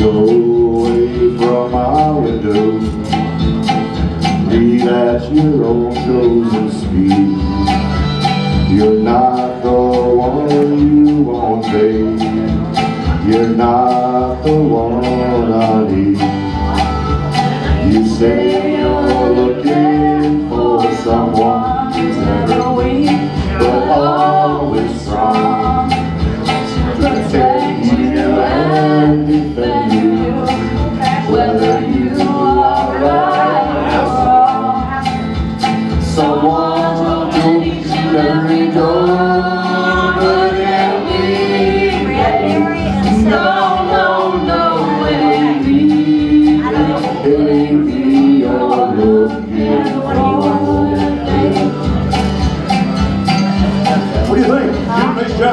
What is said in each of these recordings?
Go away from my window. Leave at your own chosen speed. You're not the one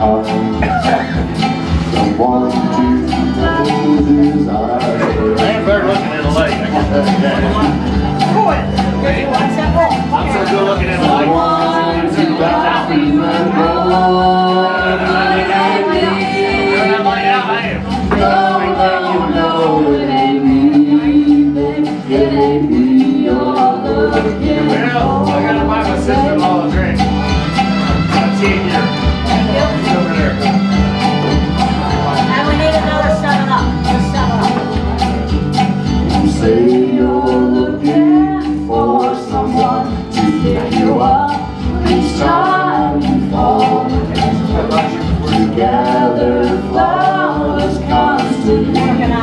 are.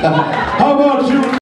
Thank.